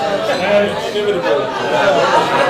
Inimitable.